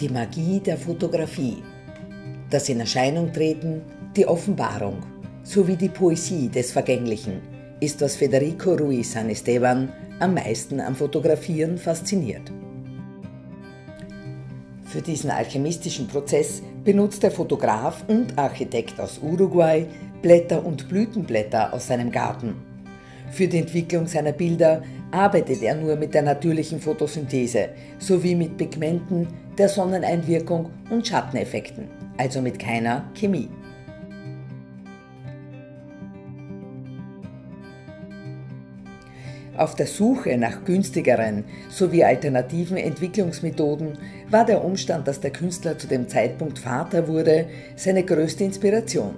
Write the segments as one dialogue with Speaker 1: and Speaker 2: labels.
Speaker 1: Die Magie der Fotografie. Das in Erscheinung treten, die Offenbarung sowie die Poesie des Vergänglichen ist, was Federico Ruiz San Esteban am meisten am Fotografieren fasziniert. Für diesen alchemistischen Prozess benutzt der Fotograf und Architekt aus Uruguay Blätter und Blütenblätter aus seinem Garten. Für die Entwicklung seiner Bilder arbeitet er nur mit der natürlichen Photosynthese sowie mit Pigmenten, der Sonneneinwirkung und Schatteneffekten, also mit keiner Chemie. Auf der Suche nach günstigeren sowie alternativen Entwicklungsmethoden war der Umstand, dass der Künstler zu dem Zeitpunkt Vater wurde, seine größte Inspiration.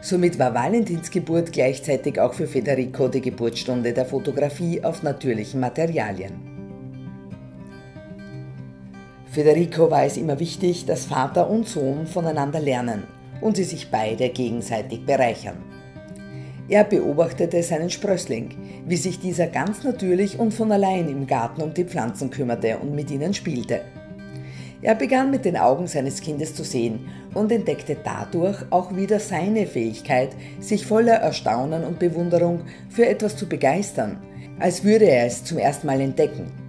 Speaker 1: Somit war Valentinsgeburt gleichzeitig auch für Federico die Geburtsstunde der Fotografie auf natürlichen Materialien. Federico war es immer wichtig, dass Vater und Sohn voneinander lernen und sie sich beide gegenseitig bereichern. Er beobachtete seinen Sprössling, wie sich dieser ganz natürlich und von allein im Garten um die Pflanzen kümmerte und mit ihnen spielte. Er begann mit den Augen seines Kindes zu sehen und entdeckte dadurch auch wieder seine Fähigkeit, sich voller Erstaunen und Bewunderung für etwas zu begeistern, als würde er es zum ersten Mal entdecken.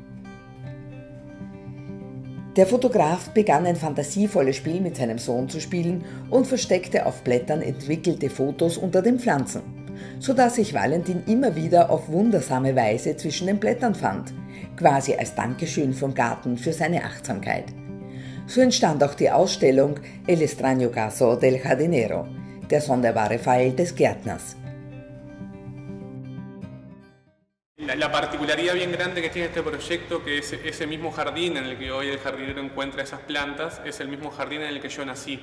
Speaker 1: Der Fotograf begann ein fantasievolles Spiel mit seinem Sohn zu spielen und versteckte auf Blättern entwickelte Fotos unter den Pflanzen, sodass sich Valentin immer wieder auf wundersame Weise zwischen den Blättern fand, quasi als Dankeschön vom Garten für seine Achtsamkeit. So entstand auch die Ausstellung El extraño caso del jardinero, der sonderbare Fall des Gärtners.
Speaker 2: La, la, particularidad bien grande que tiene este proyecto, que es ese mismo jardín en el que hoy el jardinero encuentra esas plantas, es el mismo jardín en el que yo nací.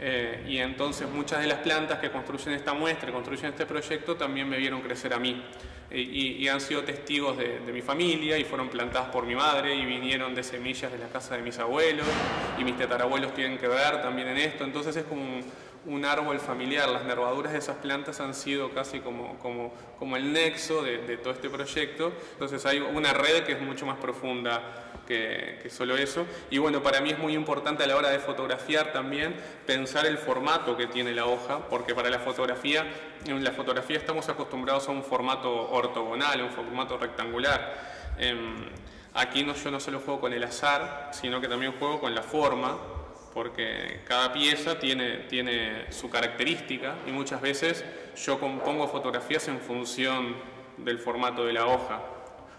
Speaker 2: Eh, y entonces muchas de las plantas que construyen esta muestra, construyen este proyecto, también me vieron crecer a mí. Y, han sido testigos de, mi familia y fueron plantadas por mi madre y vinieron de semillas de la casa de mis abuelos y mis tetarabuelos tienen que ver también en esto. Entonces es como un árbol familiar. Las nervaduras de esas plantas han sido casi como, como, como el nexo de, todo este proyecto. Entonces hay una red que es mucho más profunda que, que, solo eso. Y bueno, para mí es muy importante a la hora de fotografiar también pensar el formato que tiene la hoja, porque para la fotografía, en la fotografía estamos acostumbrados a un formato ortogonal, un formato rectangular. Eh, aquí no, yo no solo juego con el azar, sino que también juego con la forma, porque cada pieza tiene, tiene su característica y muchas veces yo compongo fotografías en función del formato de la hoja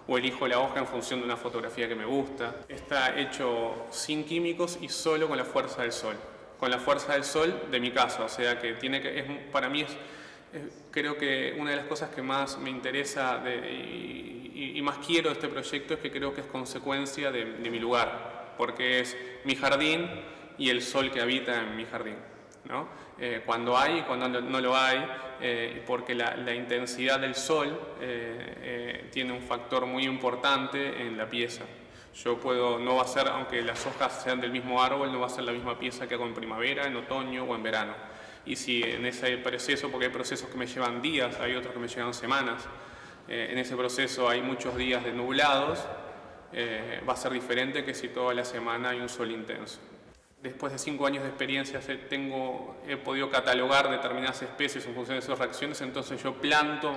Speaker 2: o elijo la hoja en función de una fotografía que me gusta. Está hecho sin químicos y solo con la fuerza del sol. Con la fuerza del sol de mi casa, o sea que tiene que, es, para mí es, es, creo que una de las cosas que más me interesa de, y, y, más quiero de este proyecto es que creo que es consecuencia de, de mi lugar, porque es mi jardín y el sol que habita en mi jardín. ¿no? Eh, cuando hay y cuando no lo hay, eh, porque la, la, intensidad del sol eh, tiene un factor muy importante en la pieza. Yo puedo, no va a ser, aunque las hojas sean del mismo árbol, no va a ser la misma pieza que hago en primavera, en otoño o en verano. Y si en ese proceso, porque hay procesos que me llevan días, hay otros que me llevan semanas, en ese proceso hay muchos días de nublados, va a ser diferente que si toda la semana hay un sol intenso. Después de cinco años de experiencia tengo, he podido catalogar determinadas especies en función de sus reacciones, entonces yo planto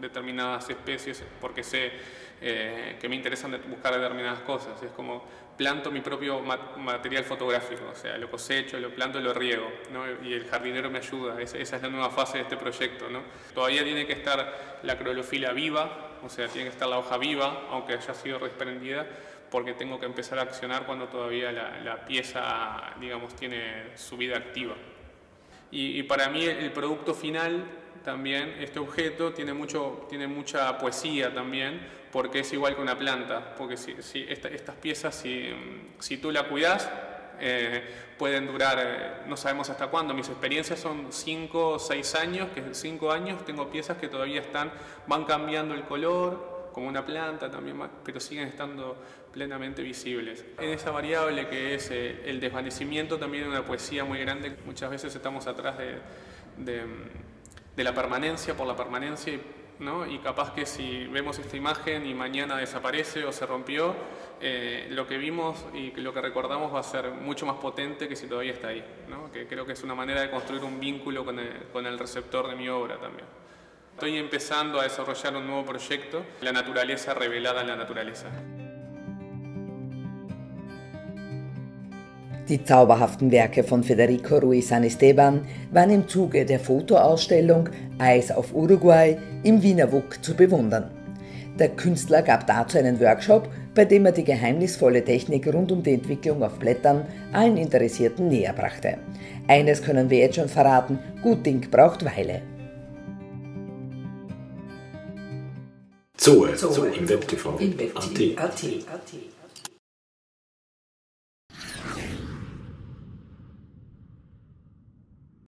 Speaker 2: determinadas especies porque sé eh, que me interesan buscar determinadas cosas. Es como planto mi propio material fotográfico, o sea, lo cosecho, lo planto, lo riego, ¿no? y el jardinero me ayuda. Esa, esa es la nueva fase de este proyecto. ¿no? Todavía tiene que estar la clorofila viva, o sea, tiene que estar la hoja viva, aunque haya sido desprendida, porque tengo que empezar a accionar cuando todavía la, la pieza, digamos, tiene su vida activa. Y, y, para mí el producto final también, este objeto, tiene, mucho, tiene mucha poesía también, porque es igual que una planta, porque si, si esta, estas piezas, si, si tú la cuidas, eh, pueden durar, eh, no sabemos hasta cuándo, mis experiencias son 5 o 6 años, que 5 años tengo piezas que todavía están, van cambiando el color, como una planta también, pero siguen estando plenamente visibles. En esa variable que es eh, el desvanecimiento también una poesía muy grande, muchas veces estamos atrás de, de, de la permanencia por la permanencia ¿no? y capaz que si vemos esta imagen y mañana desaparece o se rompió, eh, lo que vimos y lo que recordamos va a ser mucho más potente que si todavía está ahí. ¿no? Que creo que es una manera de construir un vínculo con el, con el receptor de mi obra también. Estoy empezando a desarrollar un nuevo proyecto, la naturaleza revelada en la naturaleza.
Speaker 1: Die zauberhaften Werke von Federico Ruiz San Esteban waren im Zuge der Fotoausstellung Eis auf Uruguay im Wiener WUK zu bewundern. Der Künstler gab dazu einen Workshop, bei dem er die geheimnisvolle Technik rund um die Entwicklung auf Blättern allen Interessierten näher brachte. Eines können wir jetzt schon verraten, gut Ding braucht Weile.
Speaker 3: Zoe, Zoe, Zoe im Web TV. Im Web TV. AT. AT. AT.